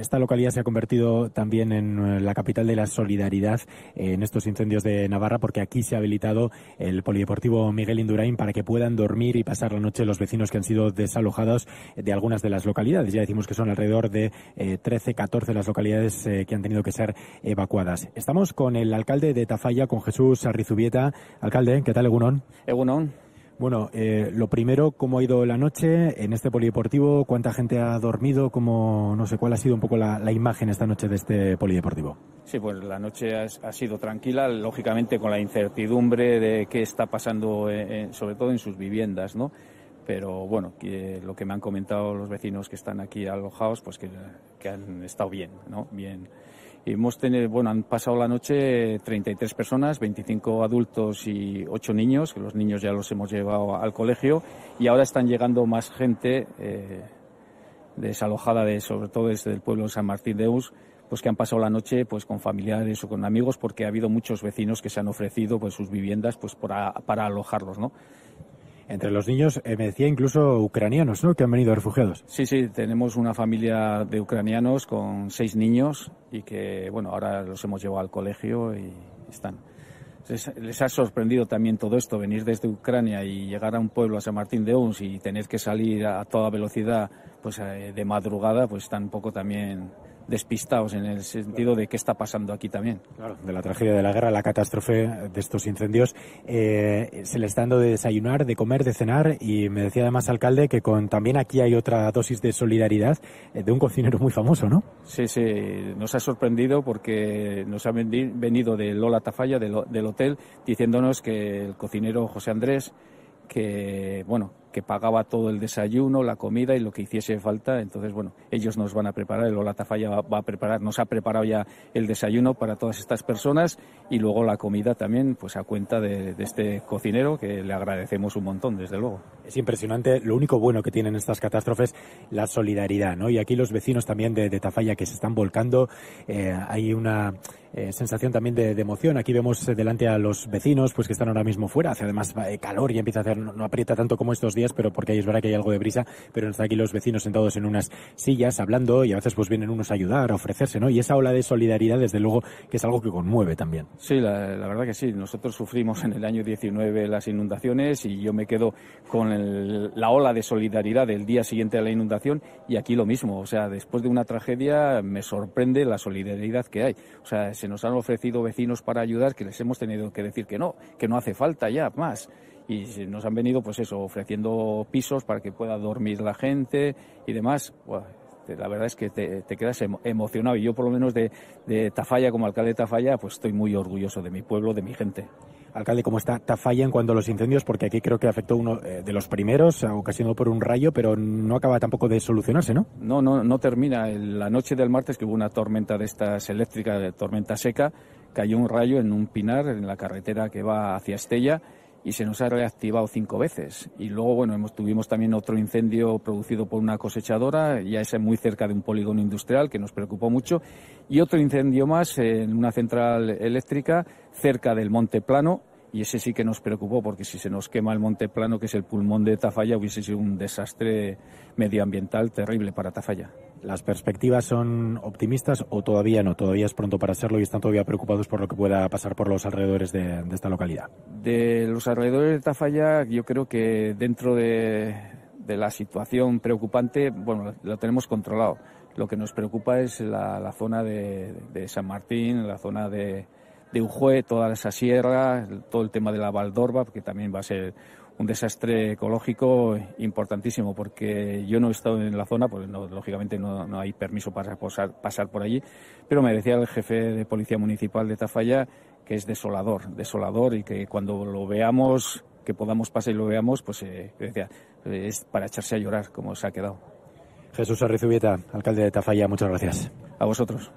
esta localidad se ha convertido también en eh, la capital de la solidaridad en estos incendios de Navarra, porque aquí se ha habilitado el Polideportivo Miguel Indurain para que puedan dormir y pasar la noche los vecinos que han sido desalojados de algunas de las localidades. Ya decimos que son alrededor de 13, 14 las localidades que han tenido que ser evacuadas. Estamos con el alcalde de Tafalla, con Jesús Arrizubieta. Alcalde, ¿qué tal, Egunon? Egunon. Bueno, eh, lo primero, ¿cómo ha ido la noche en este polideportivo? ¿Cuánta gente ha dormido? ¿Cómo, no sé, cuál ha sido un poco la, imagen esta noche de este polideportivo? Sí, pues la noche ha, sido tranquila, lógicamente con la incertidumbre de qué está pasando, eh, sobre todo en sus viviendas, ¿no? Pero bueno, que, lo que me han comentado los vecinos que están aquí alojados, pues que han estado bien, ¿no? Bien hemos tenido, bueno, han pasado la noche 33 personas, 25 adultos y 8 niños, que los niños ya los hemos llevado al colegio, y ahora están llegando más gente eh, desalojada, de, sobre todo desde el pueblo de San Martín de Us, pues que han pasado la noche pues con familiares o con amigos porque ha habido muchos vecinos que se han ofrecido pues sus viviendas pues para, para alojarlos, ¿no? Entre los niños, eh, me decía incluso ucranianos, ¿no? Que han venido refugiados. Sí, sí, tenemos una familia de ucranianos con seis niños y que, bueno, ahora los hemos llevado al colegio y están. Les, ha sorprendido también todo esto, venir desde Ucrania y llegar a un pueblo, a San Martín de Ons, y tener que salir a toda velocidad, pues eh, de madrugada, pues están un poco también despistados en el sentido de qué está pasando aquí también. Claro, de la tragedia de la guerra, la catástrofe de estos incendios. Eh, se les está dando de desayunar, de comer, de cenar y me decía además alcalde que con también aquí hay otra dosis de solidaridad eh, de un cocinero muy famoso, ¿no? Sí, sí, nos ha sorprendido porque nos ha venido de Lola Tafalla, del hotel, diciéndonos que el cocinero José Andrés que bueno que pagaba todo el desayuno, la comida y lo que hiciese falta. Entonces, bueno, ellos nos van a preparar, el Olatafalla va, va a preparar, nos ha preparado ya el desayuno para todas estas personas y luego la comida también, pues a cuenta de, este cocinero que le agradecemos un montón, desde luego. Es impresionante, lo único bueno que tienen estas catástrofes, la solidaridad, ¿no? Y aquí los vecinos también de, Tafalla que se están volcando, eh, hay una eh, sensación también de, emoción. Aquí vemos delante a los vecinos, pues que están ahora mismo fuera, hace además eh, calor y empieza a hacer, no aprieta tanto como estos días, pero porque ahí es verdad que hay algo de brisa, pero están aquí los vecinos sentados en unas sillas hablando y a veces pues vienen unos a ayudar, a ofrecerse, ¿no? Y esa ola de solidaridad, desde luego, que es algo que conmueve también. Sí, la, verdad que sí. Nosotros sufrimos en el año 19 las inundaciones y yo me quedo con la ola de solidaridad del día siguiente a la inundación y aquí lo mismo. O sea, después de una tragedia me sorprende la solidaridad que hay. O sea, se nos han ofrecido vecinos para ayudar que les hemos tenido que decir que no, que no hace falta ya más. Y nos han venido pues eso ofreciendo pisos para que pueda dormir la gente y demás. La verdad es que te, quedas emocionado. Y yo por lo menos de, Tafalla como alcalde de Tafalla pues estoy muy orgulloso de mi pueblo de mi gente Alcalde, ¿cómo está Tafalla en cuanto a los incendios? Porque aquí creo que afectó uno eh, de los primeros, ocasionado por un rayo, pero no acaba tampoco de solucionarse, ¿no? No, no, no termina. La noche del martes que hubo una tormenta de estas eléctricas, de tormenta seca, cayó un rayo en un pinar en la carretera que va hacia Estella y se nos ha reactivado cinco veces. Y luego, bueno, hemos, tuvimos también otro incendio producido por una cosechadora, ya ese muy cerca de un polígono industrial que nos preocupó mucho, y otro incendio más en una central eléctrica cerca del Monte Plano, y ese sí que nos preocupó porque si se nos quema el Monte Plano, que es el pulmón de Tafalla, hubiese sido un desastre medioambiental terrible para Tafalla. ¿Las perspectivas son optimistas o todavía no? Todavía es pronto para serlo y están todavía preocupados por lo que pueda pasar por los alrededores de, esta localidad. De los alrededores de Tafalla, yo creo que dentro de, la situación preocupante, bueno, lo tenemos controlado. Lo que nos preocupa es la, zona de, San Martín, la zona de, de Ujue, toda esa sierra, todo el tema de la Valdorba, porque también va a ser un desastre ecológico importantísimo, porque yo no he estado en la zona, pues lógicamente no, hay permiso para pasar, por allí, pero me decía el jefe de Policía Municipal de Tafalla que es desolador, desolador y que cuando lo veamos, que podamos pasar y lo veamos, pues eh, decía, es para echarse a llorar como se ha quedado. Jesús Arrizubieta, alcalde de Tafalla, muchas gracias. A vosotros.